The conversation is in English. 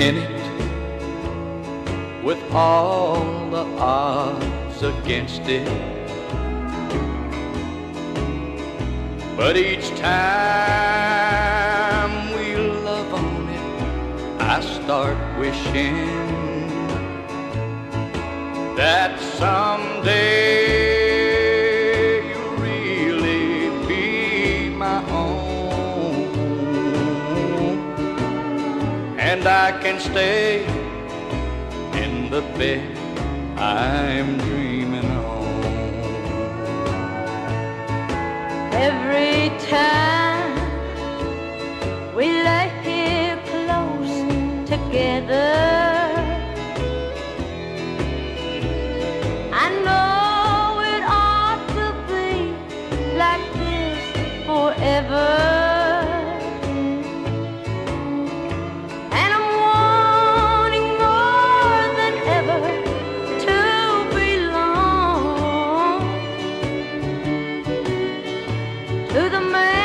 in it with all the odds against it. But each time we love on it, I start wishing that someday And I can stay in the bed I'm dreaming on. Every time we lay here close together, to the man